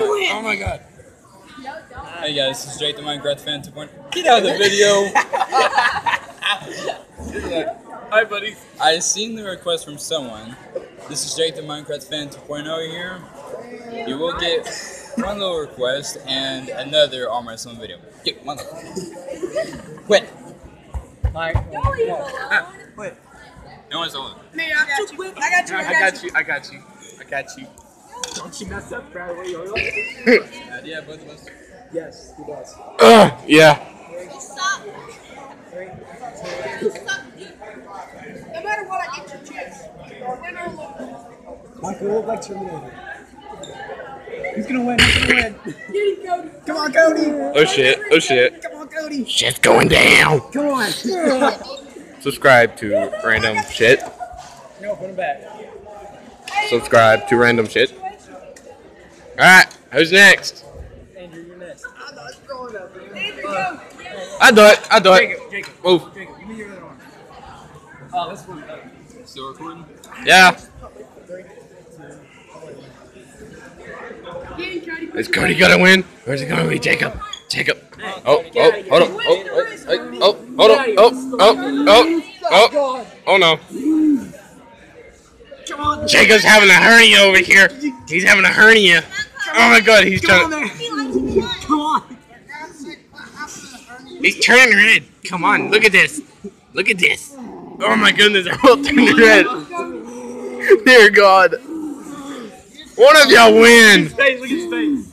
Win win. Oh, oh my god. Hey guys, this is Jake the Minecraft fan 2.0. Get out of the video. Hi buddy. I seen the request from someone. This is Jake the Minecraft fan 2.0 here. You will get one little request and another arm wrestling video. Get one. Quit. Mike. Wait. Ah, no one's on. Me, I got you. I got you. I got you. I got you. I got you. Don't you mess up, Bradley. Yeah, both of us. yes, he does. Uh, yeah. No matter what, I get your chips. Win or lose. Michael, look like Terminator. He's gonna win? Who's gonna win? Come on, Cody! Oh shit. Oh shit. Come on, Cody! Shit's going down. Come on! Subscribe to random shit. no, put him back. Subscribe to random shit. Alright, who's next? Andrew, you're next. Andrew, go. I do it. I do it. Jacob, Jacob, Move. Jacob, give me your other arm. Oh, this one. Uh, Still recording? Yeah. Get him, Cody. Is Cody gonna win? Or is it gonna be Jacob? Jacob. Oh, oh, hold on. Oh, oh, oh, hold on. Oh, oh, oh, oh, oh no. come on! Jacob's having a hernia over here. He's having a hernia. Oh my god, he's Come trying. there! Come on! He's turning red. Come on, look at this. Look at this. Oh my goodness, they're all turning red. Dear God. One of y'all win. Face, look at his face.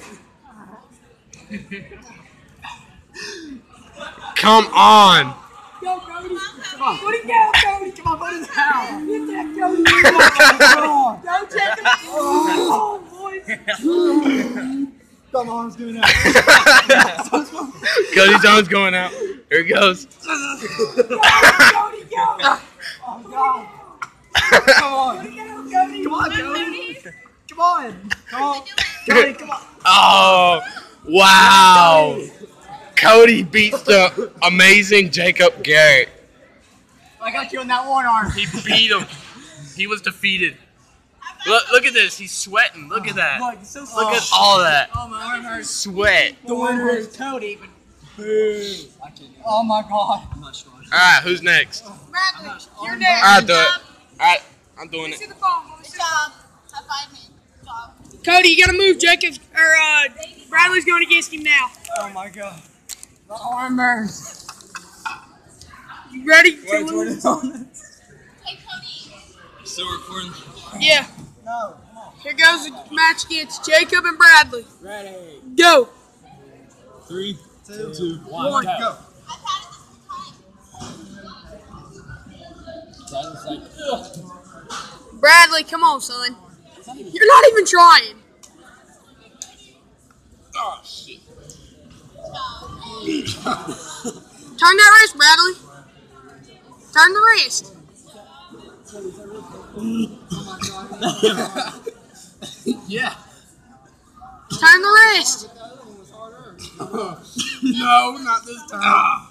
Come on. Go, Cody. Come on. Put him down, Cody. Come on, put his down. Get that, Cody. Come on! Don't check him. Oh, boys. Come on, it's giving out. Cody's arm's going out. Here it goes. Cody, go. Oh, God. Come on! Cody. Come on, Cody! Come on! Come on! Cody, come on! Oh, wow. Cody beats the amazing Jacob Garrett. I got you on that one arm. He beat him. He was defeated. Look, look at this. He's sweating. Look at that. Look, so Look at all that Oh, my arm hurts. sweat. The winner is Cody, but boo. Oh my god. I'm not strong. All right, who's next? Bradley, you're I'll do it. All right, I'm doing See it. the phone. boys. Good job. High five me. Good job. Cody, you gotta move. Jacob or uh, Bradley's going against him now. Oh my god. My arm burns. You ready? to Wait, lose? Jordan, on Hey, Cody. Still recording? Yeah. No, come on. Here goes the match against Jacob and Bradley. Ready. Go. Three, Two, two, one, one, go. go. I've had it this whole time. Tyler's like, Bradley, come on, son. You're not even trying. oh shit. Turn that wrist, Bradley. Turn the wrist. Yeah. Turn the wrist. no, not this time.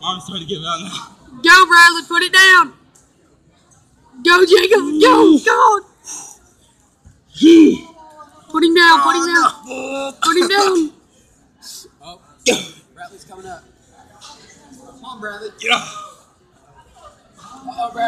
Mom's starting to give out now. Go, Bradley. Put it down. Go, Jacob. Go. On. Put him down. Put him ah, down. Put him down. Oh, Bradley's coming up. Come on, Bradley. Yeah. Oh, Bradley.